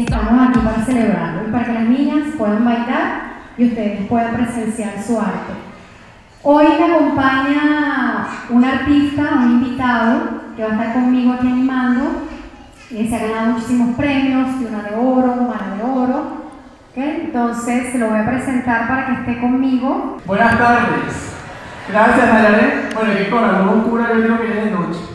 estamos aquí para celebrarlo y para que las niñas puedan bailar y ustedes puedan presenciar su arte. Hoy me acompaña un artista, un invitado que va a estar conmigo aquí animando. Eh, se ha ganado muchísimos premios, de una de oro, una de oro. ¿ok? Entonces lo voy a presentar para que esté conmigo. Buenas tardes. Gracias, Nayaré. Bueno, que con la locura yo digo que es de noche.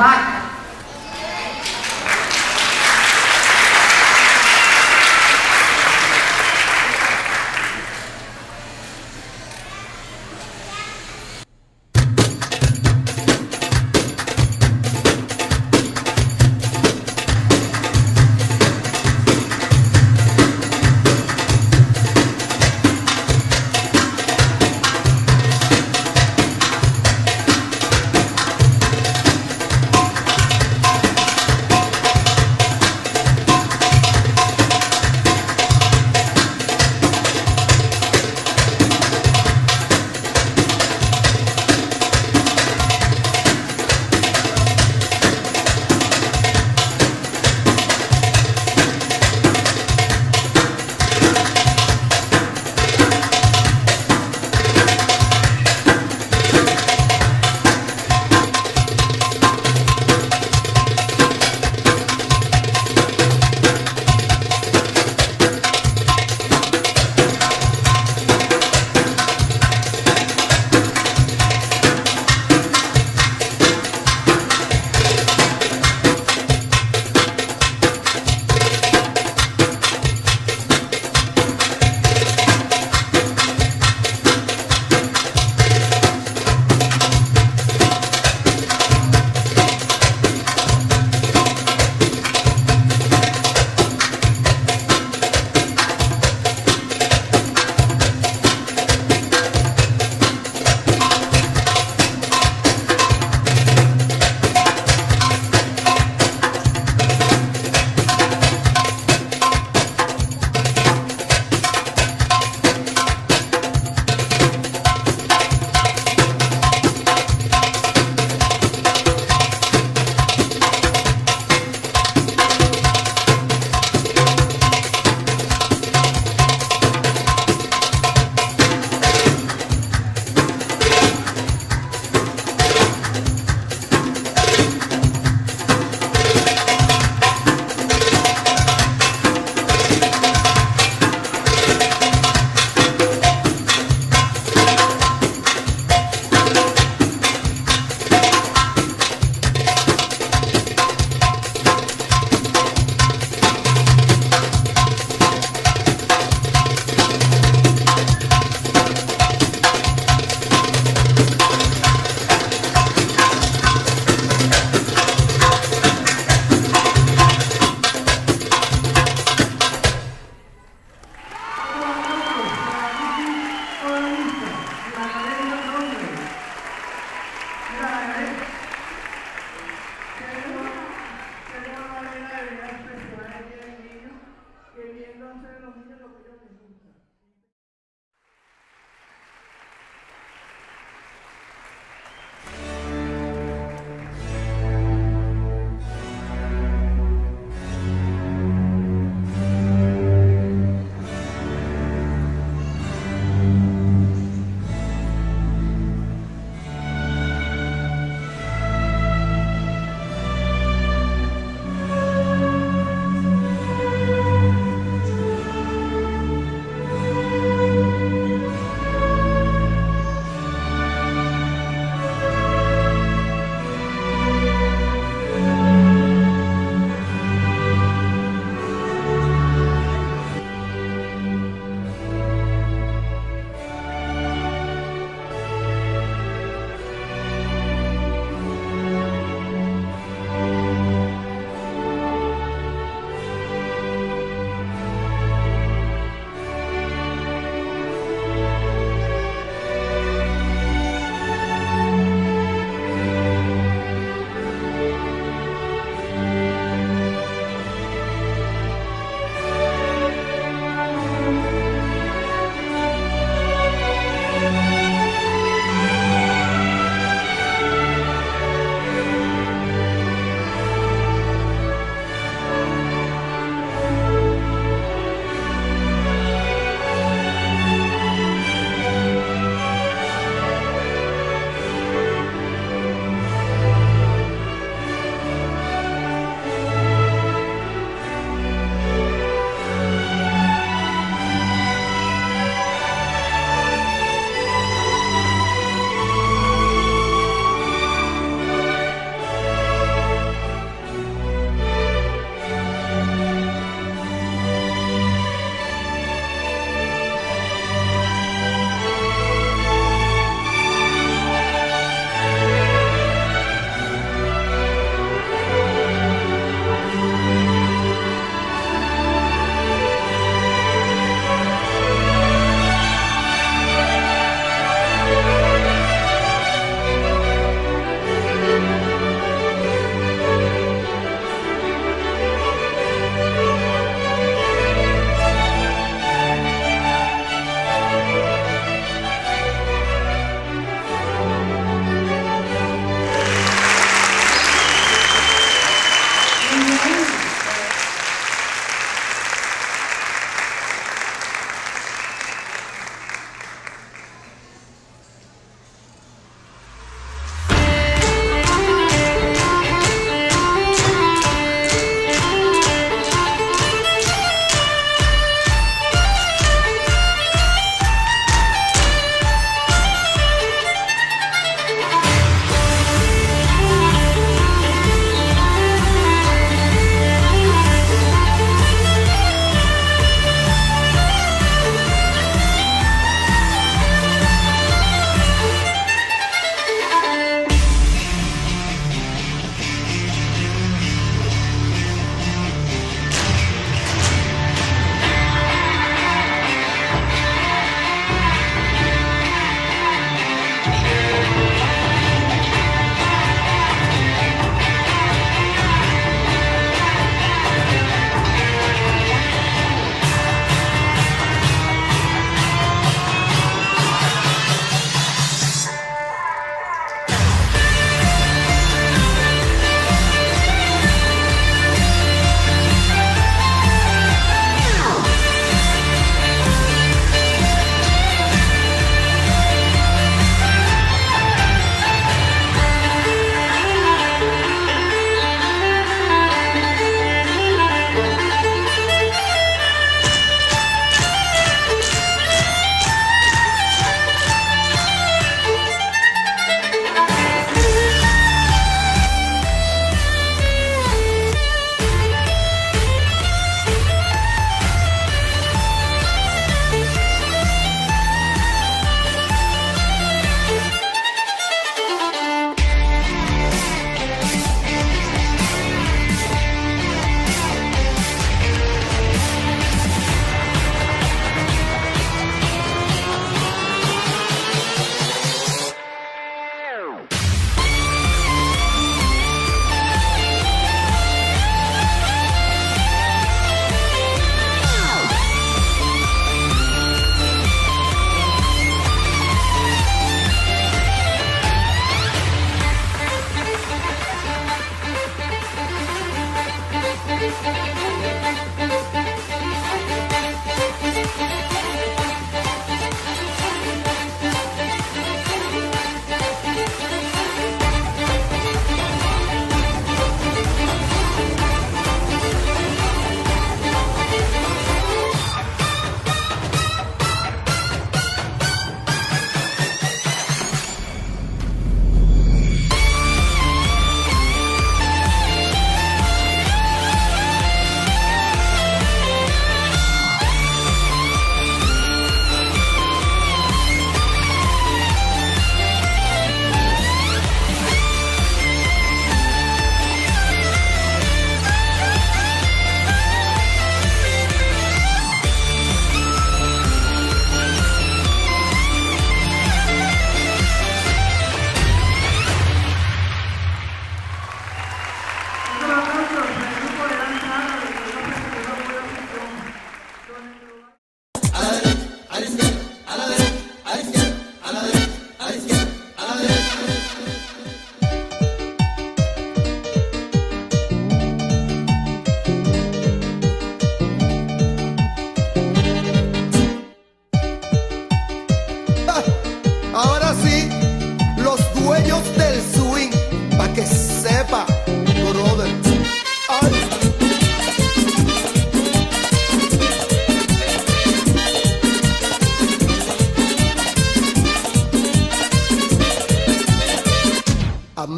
combate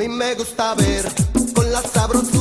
mí me gusta ver con la sabrosura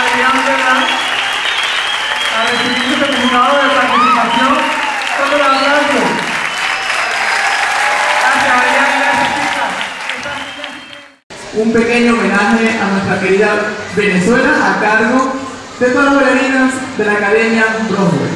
Adrián Bernal a recibir su certificado de participación. Fuerte el aplauso. Gracias, Adrián, gracias, chicas. Un pequeño homenaje a nuestra querida Venezuela a cargo de todas las bailarinas de la Academia Broadway.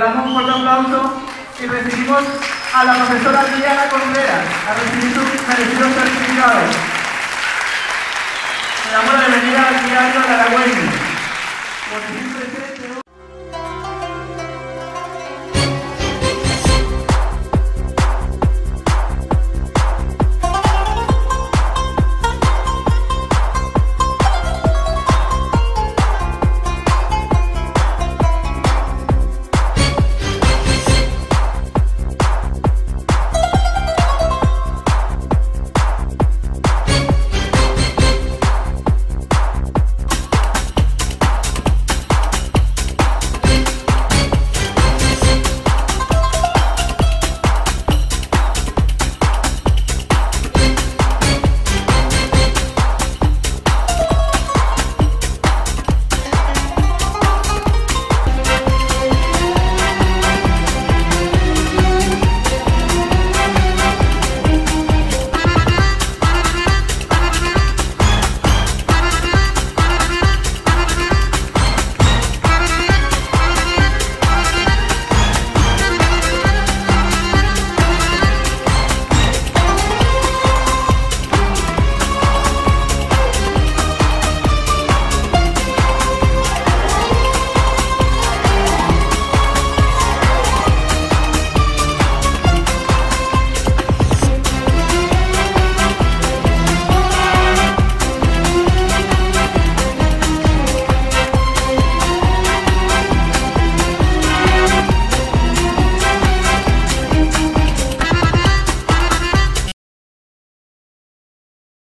Fuerte aplauso y recibimos a la profesora Diana Contreras a recibir su merecido certificado. Le damos la bienvenida al diario Aragüeño.